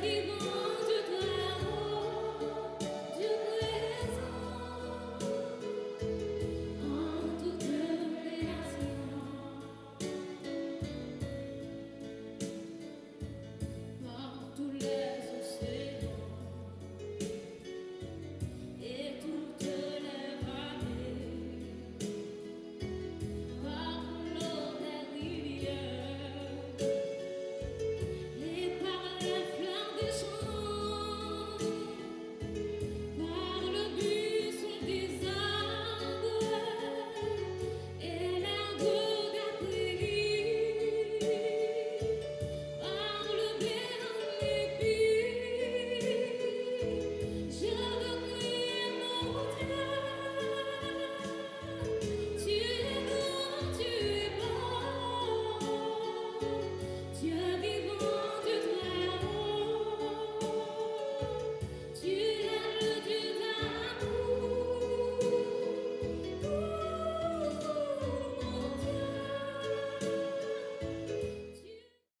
vida this